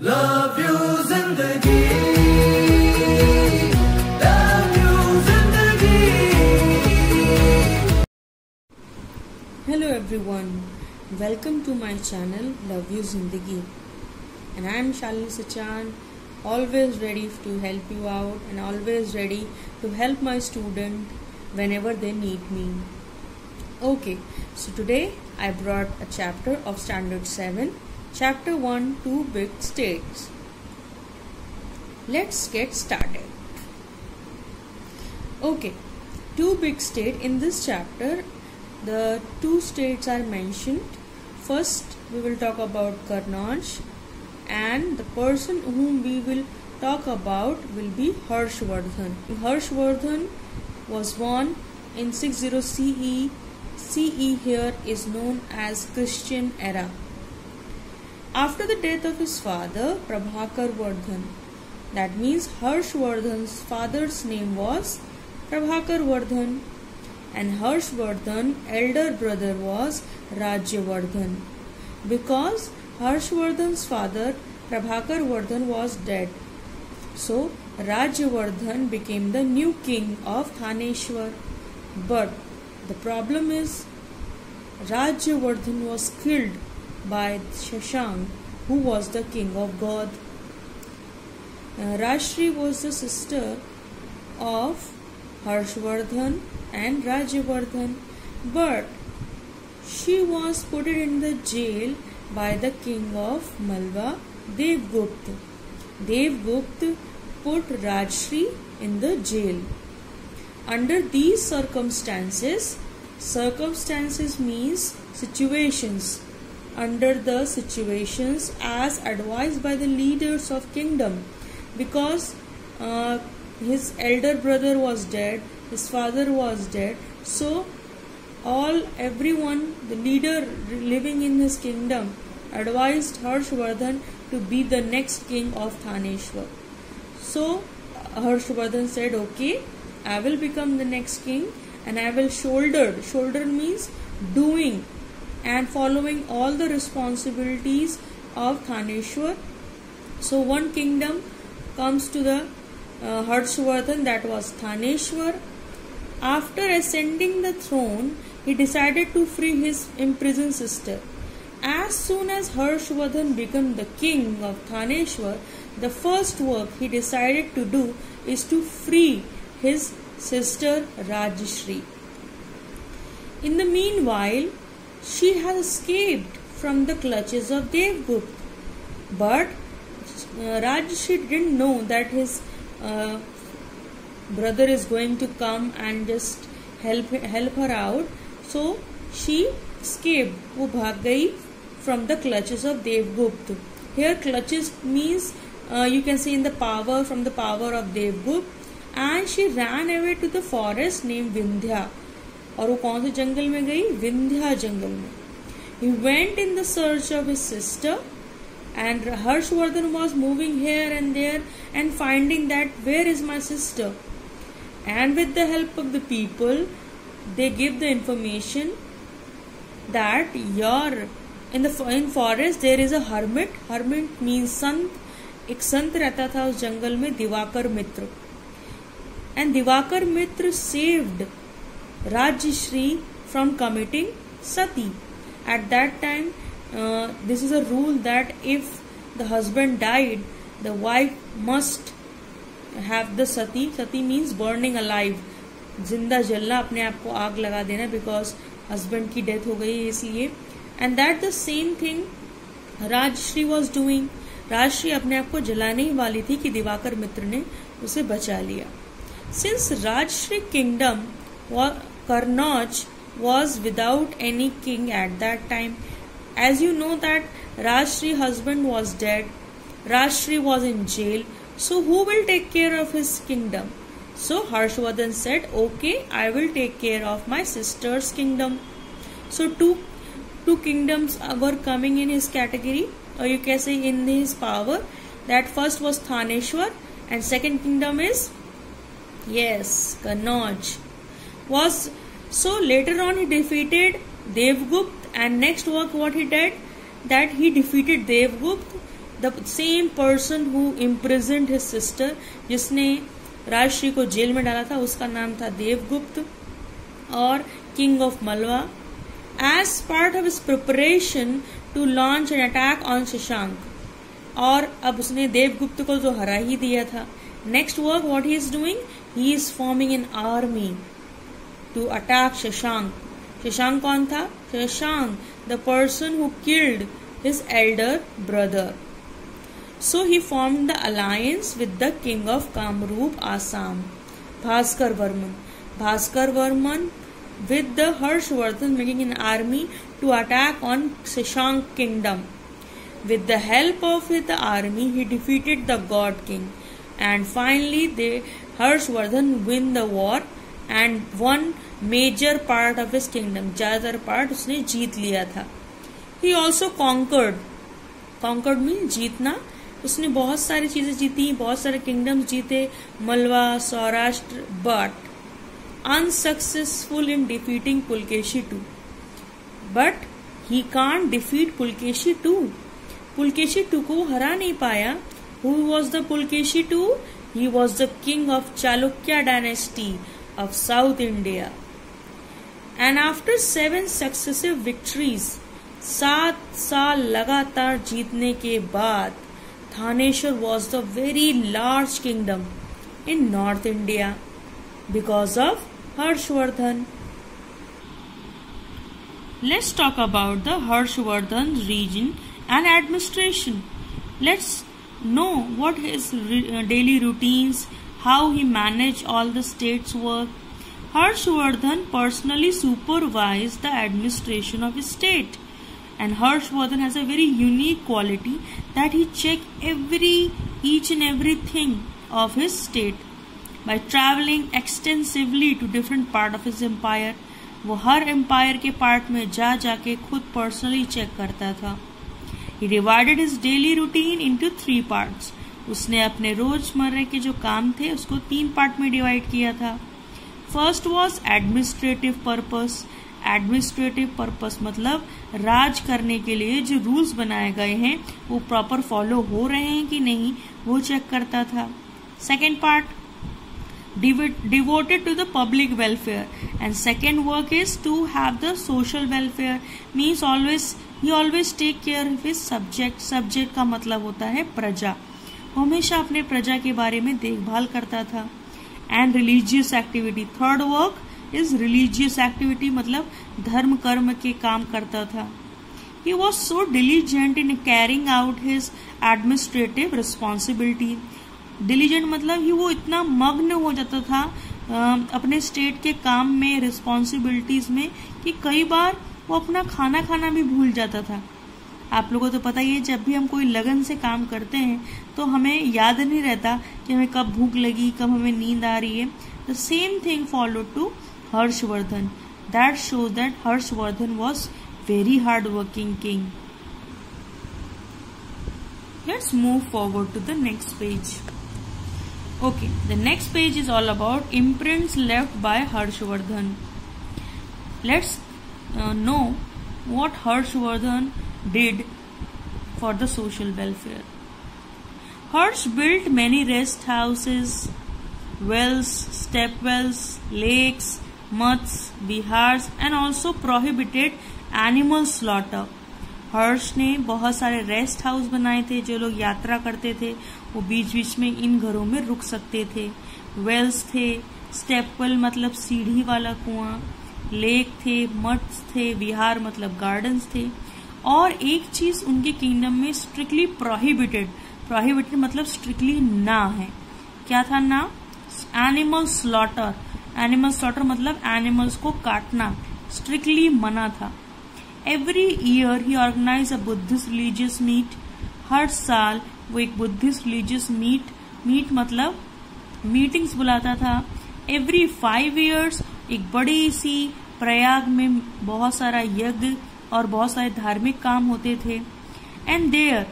Love you zindagi Love you zindagi Hello everyone. Welcome to my channel Love You Zindagi and I am Shalini Sachan always ready to help you out and always ready to help my student whenever they need me. Okay so today I brought a chapter of standard 7 Chapter 1 Two Big States. Let's get started. Okay, two big state in this chapter. The two states are mentioned. First we will talk about karnaj and the person whom we will talk about will be harshvardhan. Harshvardhan was born in 60 ce ce here is known as christian era after the death of his father prabhakar vardhan. That means harshvardhan's father's name was prabhakar vardhan. And Harshvardhan elder brother was Rajyavardhan because Harshvardhan's father Prabhakar Vardhan was dead so Rajyavardhan became the new king of Thaneshwar. But the problem is Rajyavardhan was killed by Shashank who was the king of God uh, Rashri was the sister of Harshvardhan and Rajyavardhan, but she was put in the jail by the king of Malwa, Devgupta. Devgupta put Rajshri in the jail. Under these circumstances, circumstances means situations. Under the situations as advised by the leaders of kingdom, because uh, his elder brother was dead his father was dead so all everyone the leader living in his kingdom advised harshvardhan to be the next king of thaneshwar. So harshvardhan said okay i will become the next king and i will shoulder shoulder means doing and following all the responsibilities of thaneshwar so one kingdom comes to the uh, Harshvardhan, that was Thaneshwar. After ascending the throne, he decided to free his imprisoned sister. As soon as Harshvardhan became the king of Thaneshwar, the first work he decided to do is to free his sister Rajshri. In the meanwhile, she has escaped from the clutches of Devgupta. But uh, Rajshri didn't know that his uh, brother is going to come and just help help her out so she escaped वो भाग गई from the clutches of Devgupta here clutches means uh, you can see in the power from the power of Devgupta and she ran away to the forest named Vindhya और वो कौन से जंगल में गई? विंध्या जंगल में। He went in the search of his sister and Harshvardhan was moving here and there and finding that where is my sister and with the help of the people they give the information that your in the in forest there is a hermit hermit means sant एक संत रहता था उस जंगल में, Divakar Mitra. And Divakar Mitra saved Rajyashri from committing sati at that time uh, this is a rule that if the husband died the wife must have the sati. Sati means burning alive. ज़िंदा जलना अपने आप को आग लगा देना because husband की death हो गई इसलिए। And that the same thing Rajshri was doing Rajshri अपने आप को जलाने ही वाली थी कि दिवाकर मित्र ने उसे बचा लिया। Since Rajshri kingdom Karnauj was without any king at that time. As you know that Rashtri's husband was dead, Rashtri was in jail, so who will take care of his kingdom? So Harshvardhan said, okay, I will take care of my sister's kingdom. So two, two kingdoms uh, were coming in his category or you can say in his power. That first was Thaneshwar and second kingdom is, yes, Kannauj. Was, so later on he defeated Devgupta and next work what he did, that he defeated Devgupta the same person who imprisoned his sister जिसने राजश्री को jail में डाला था, उसका नाम था देवगुप्त और king of Malwa as part of his preparation to launch an attack on Shashank और अब उसने देवगुप्त को तो हरा ही दिया था। Next work what he is doing he is forming an army to attack Shashank. Shashank Kontha? Shashank, the person who killed his elder brother. So he formed the alliance with the king of Kamrup, Assam, Bhaskar Varman. Bhaskar Varman with the Harshvardhan making an army to attack on Shashank kingdom. With the help of the army, he defeated the god king and finally they Harshvardhan win the war and won major part of his kingdom ज़्यादातर part उसने जीत लिया था। He also conquered conquered mean जीतना। उसने बहुत सारी चीज़ें जीती, बहुत सारे किंगडम जीते Malwa Saurashtra but unsuccessful in defeating Pulakeshi two but he can defeat Pulakeshi two Pulakeshi two को हरा नहीं पाया। Who was the Pulakeshi two he was the king of Chalukya dynasty of South India. And after seven successive victories, सात साल लगातार जीतने के बाद Thaneshwar was the very large kingdom in north India because of Harshvardhan. Let's talk about the Harshvardhan region and administration. Let's know what his re- daily routines, how he managed all the state's work. Harshvardhan personally supervised the administration of his state. And Harshvardhan has a very unique quality that he checked every each and everything of his state by traveling extensively to different part of his empire वो हर empire के part में जा जाके खुद personally check करता था he divided his daily routine into three parts उसने अपने रोज़मर्रा के जो काम थे, उसको तीन पार्ट में डिवाइड किया था। First was administrative purpose administrative purpose मतलब राज करने के लिए जो रूल्स बनाए गए हैं, वो प्रॉपर फॉलो हो रहे हैं कि नहीं, वो चेक करता था। Second part devoted to the public welfare. And second work is to have the social welfare. Means always, he always take care of his subject. Subject का मतलब होता है प्रजा। हमेशा अपने प्रजा के बारे में देखभाल करता था। And religious activity third work is religious activity मतलब धर्म, कर्म के काम करता था। He was so diligent in carrying out his administrative responsibility diligent मतलब ही वो इतना मग्न हो जाता था अपने स्टेट के काम में रिस्पॉन्सिबिलिटीज में, कि कई बार वो अपना खाना खाना भी भूल जाता था। आप लोगों को तो पता ही है जब भी हम कोई लगन से काम करते हैं तो हमें याद नहीं रहता कि हमें कब भूख लगी कब हमें नींद आ रही है। The same thing follow to Harshvardhan. That shows that Harshvardhan was very hard working king let's move forward to the next page Okay, the next page is all about imprints left by Harshvardhan. Let's uh, know what Harshvardhan did for the social welfare. Harsh built many rest houses, wells, step wells, lakes, muds, bihars and also prohibited animal slaughter. Harsh ने बहुत सारे rest house बनाए थे जो लोग यात्रा करते थे वो बीच बीच में इन घरों में रुक सकते थे वेल्स थे स्टेपवेल मतलब सीढ़ी वाला कुआँ लेक थे मट्स थे विहार मतलब गार्डन्स थे और एक चीज़ उनके किंगडम में स्ट्रिक्टली प्रोहिबिटेड प्रोहिबिटेड मतलब स्ट्रिक्टली ना है। क्या था ना? एनिमल स्लॉटर एनिमल स्लॉटर मतलब एनिमल्स को काटना। स्ट्रिक्टली मना था। Every year he organise a Buddhist religious meet हर साल वो एक बुद्धिस्ट रिलीजियस मीट मीट मतलब मीटिंग्स बुलाता था। एवरी फाइव ईयर्स एक बड़ी सी प्रयाग में बहुत सारा यज्ञ और बहुत सारे धार्मिक काम होते थे। And there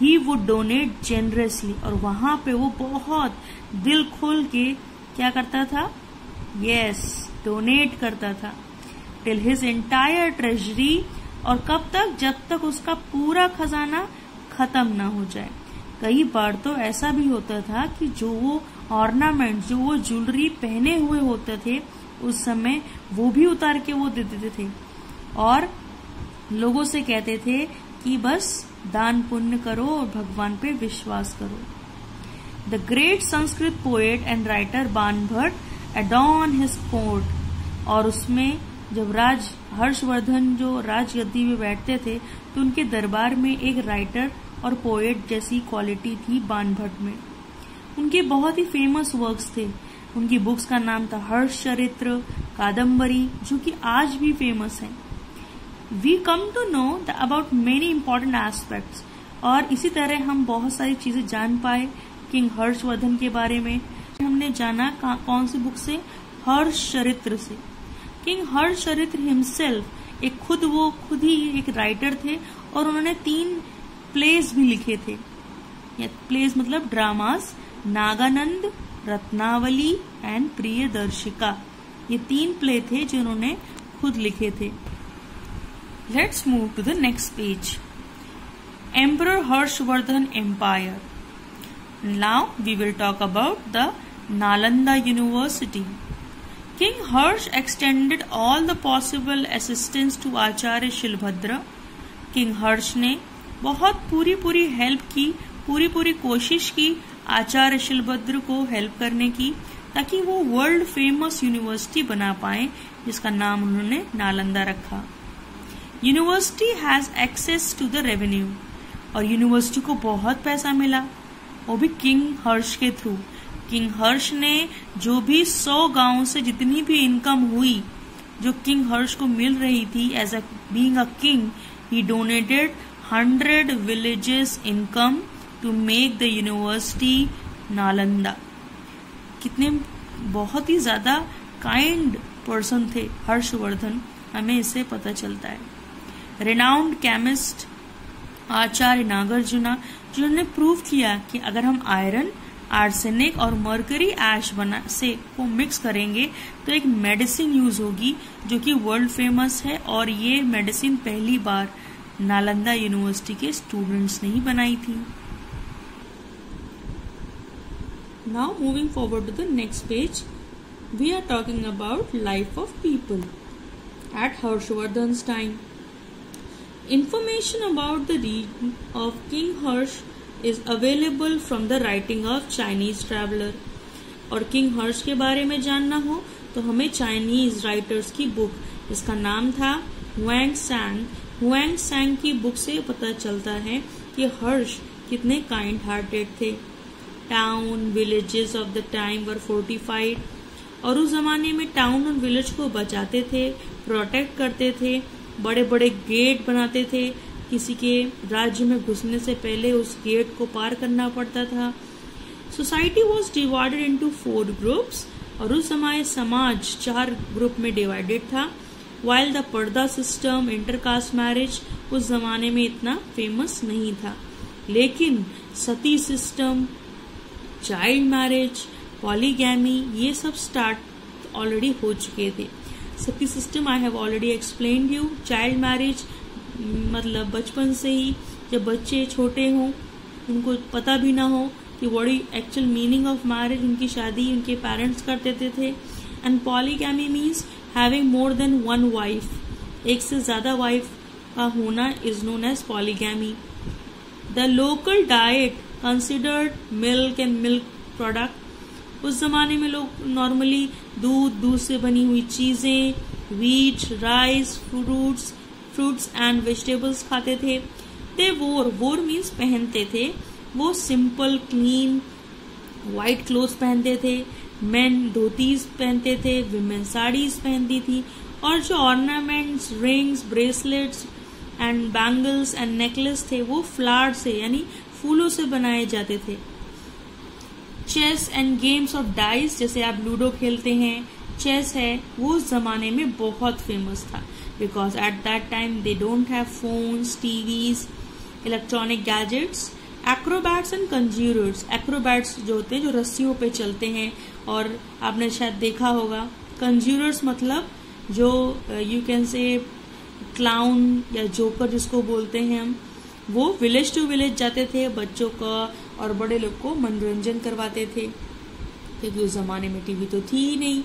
he would donate generously और वहाँ पे वो बहुत दिल खोल के क्या करता था? यस yes, डोनेट करता था। टिल हिज एंटायर ट्रेजरी और कब तक? जब तक उसका पूरा खजाना खत्म ना हो जाए। कई बार तो ऐसा भी होता था कि जो वो ऑर्नामेंट जो वो ज्वेलरी पहने हुए होते थे उस समय वो भी उतार के वो दे देते थे। और लोगों से कहते थे कि बस दान पुण्य करो और भगवान पे विश्वास करो। The great Sanskrit poet and writer Ban Bhatt add-on his court और उसमें जब राज, हर्षवर्धन जो राजगद्दी में बैठते थे तो उनके दरबार में एक राइटर और पोएट जैसी क्वालिटी थी बान भट्ट में। उनके बहुत ही फ़ेमस वर्क्स थे। उनकी बुक्स का नाम था हर्ष चरित्र कादम्बरी जो कि आज भी फ़ेमस है। We come to know the about many important aspects और इसी तरह हम बहुत सारी चीज़ें जान पाए किंग हर्षवर्धन के बारे में। हमने जाना कौन सी बुक से? हर्ष चरित्र से। किंग हर्ष चरित्र हिमसेल्फ एक खुद वो, खुद ही एक राइटर थे और उन्होंने तीन प्लेस भी लिखे थे। प्लेस मतलब ड्रामास नागानंद, रत्नावली एंड प्रिय दर्शिका ये तीन प्ले थे जो उन्होंने खुद लिखे थे। Let's move to the next page emperor Harshvardhan empire now we will talk about the Nalanda university King Harsh extended all the possible assistance to Acharya Shilbhadra. King Harsh ने बहुत पूरी पूरी हेल्प की पूरी पूरी कोशिश की आचार्य शिलभद्र को हेल्प करने की, ताकि वो वर्ल्ड फ़ेमस यूनिवर्सिटी बना पाए, जिसका नाम उन्होंने नालंदा रखा। University has access to the revenue और यूनिवर्सिटी को बहुत पैसा मिला। वो भी किंग हर्ष के थ्रू किंग हर्ष ने जो भी सौ गाँव से जितनी भी इनकम हुई, जो किंग हर्ष को मिल रही थी as a being a king he donated hundred villages income to make the university Nalanda कितने बहुत ही ज़्यादा काइंड पर्सन थे हर्षवर्धन। हमें इससे पता चलता है। रिनाउंड केमिस्ट आचार्य नागार्जुना, जिन्होंने प्रूव किया कि अगर हम आयरन आर्सेनिक और मर्करी एश बना, से को मिक्स करेंगे तो एक मेडिसिन यूज़ होगी, जो कि वर्ल्ड फ़ेमस है, और ये मेडिसिन पहली बार नालंदा यूनिवर्सिटी के स्टूडेंट्स ने ही बनाई थी। Now moving forward to the next page we are talking about life of people at Harshvardhan time information about the reign of king harsh is available from the writing of Chinese traveler. और king Harsh के बारे में जानना हो तो हमें Chinese writers की book इसका नाम था हुएंग सैंग हुएंग सैंग की बुक से पता चलता है कि हर्ष कितने काइंड हार्टेड थे। Town villages of the time were fortified और उस जमाने में टाउन और विलेज को बचाते थे प्रोटेक्ट करते थे। बड़े बड़े गेट बनाते थे। किसी के राज्य में घुसने से पहले उस गेट को पार करना पड़ता था। Society was divided into four groups और उस समय समाज चार ग्रुप में डिवाइडेड था। While the purdah system intercaste marriage उस जमाने में इतना फ़ेमस नहीं था। लेकिन sati system child marriage polygamy ये सब स्टार्ट ऑलरेडी हो चुके थे। Sati system I have already explain you child marriage मतलब बचपन से ही जब बच्चे छोटे हों, उनको पता भी ना हो कि what the actual meaning of marriage उनकी शादी, उनके पेरेंट्स कर देते थे. And polygamy means having more than one wife एक से ज़्यादा वाइफ का होना is known as polygamy the local diet considered milk and milk product उस जमाने में लोग नॉर्मली दूध दूध से बनी हुई चीज़ें wheat rice fruits fruits and vegetables खाते थे। दे वोर वोर मीन्स पहनते थे। वो सिंपल क्लीन व्हाइट क्लोथ पहनते थे। मेन धोतीज पहनते थे विमेन साड़ीज पहनती थी। और जो ornaments rings bracelets and bangles and necklace थे, वो फ्लावर से, यानी फूलों से बनाए जाते थे। Chess and games of dice जैसे आप लूडो खेलते हैं चेस है वो उस जमाने में बहुत फ़ेमस था because at that time they don't have phones, TVs, electronic gadgets. Acrobats and conjurers acrobats जो होते हैं जो रस्सियों पे चलते हैं और आपने शायद देखा होगा कंज्यूरर्स मतलब जो यू कैन से क्लाउन या जोकर जिसको बोलते हैं हम वो विलेज टू विलेज जाते थे बच्चों का और बड़े लोग को मनोरंजन करवाते थे। क्योंकि उस जमाने में टीवी तो थी ही नहीं।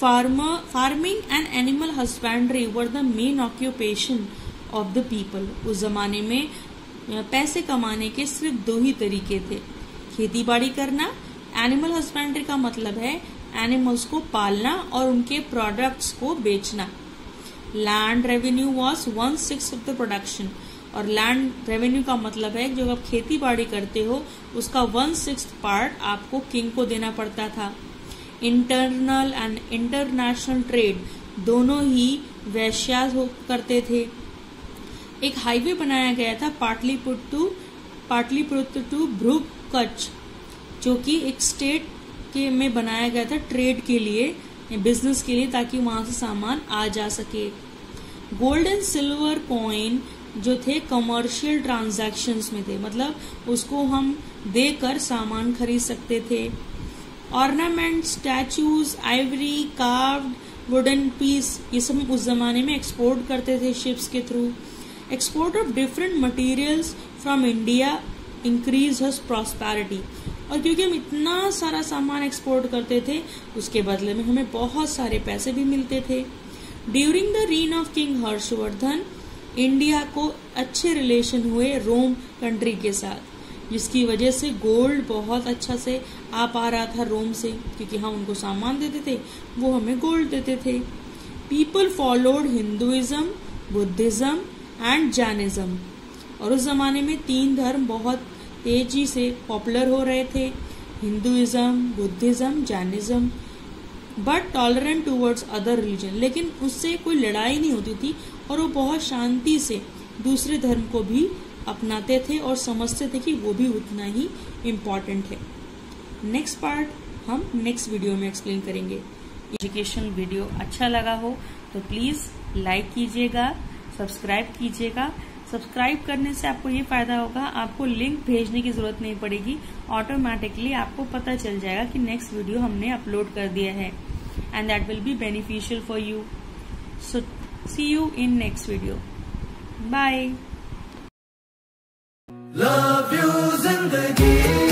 Farmer farming and animal husbandry were the main occupation of the people. उस जमाने में पैसे कमाने के सिर्फ़ दो ही तरीके थे। खेती बाड़ी करना, एनिमल हस्बेंड्री का मतलब है एनिमल्स को पालना और उनके प्रोडक्ट्स को बेचना। Land revenue was one six of the production. और लैंड रेवेन्यू का मतलब है, जो आप खेती बाड़ी करते हो, उसका वन सिक्स पार्ट आपको किंग को देना पड़ता था। इंटरनल एंड इंटरनेशनल ट्रेड दोनों ही वैश्या करते थे। एक हाईवे बनाया गया था पाटलिपुत्र पाटलिपुत्र टू भ्रुग कच्छ जो कि एक स्टेट के में बनाया गया था ट्रेड के लिए बिज़नेस के लिए, ताकि वहाँ से सामान आ जा सके। गोल्ड एंड सिल्वर कॉइन जो थे कमर्शियल ट्रांजैक्शंस में थे। मतलब उसको हम देकर सामान खरीद सकते थे। Ornament statues ivory carved wooden piece ये सब उस जमाने में एक्सपोर्ट करते थे शिप्स के through export of different materials from India increase has prosperity और क्योंकि हम इतना सारा सामान एक्सपोर्ट करते थे, उसके बदले में हमें बहुत सारे पैसे भी मिलते थे। During the reign of king Harshvardhan India को अच्छे रिलेशन हुए रोम कंट्री के साथ। जिसकी वजह से गोल्ड बहुत अच्छा से आ पा रहा था रोम से, क्योंकि हम उनको सामान देते थे, वो हमें गोल्ड देते थे। People followed Hinduism Buddhism and Jainism और उस जमाने में तीन धर्म बहुत तेज़ी से पॉपुलर हो रहे थे। Hinduism Buddhism Jainism but tolerant towards other religion लेकिन उससे कोई लड़ाई नहीं होती थी और वो बहुत शांति से दूसरे धर्म को भी अपनाते थे और समझते थे कि वो भी उतना ही इम्पोर्टेंट है। नेक्स्ट पार्ट हम नेक्स्ट वीडियो में एक्सप्लेन करेंगे। एजुकेशन वीडियो अच्छा लगा हो तो प्लीज़ लाइक कीजिएगा सब्सक्राइब कीजिएगा सब्सक्राइब करने से आपको ये फ़ायदा होगा, आपको लिंक भेजने की ज़रूरत नहीं पड़ेगी। ऑटोमेटिकली आपको पता चल जाएगा कि नेक्स्ट वीडियो हमने अपलोड कर दिया है। And that will be beneficial for you so see you in next video bye Love you zindagi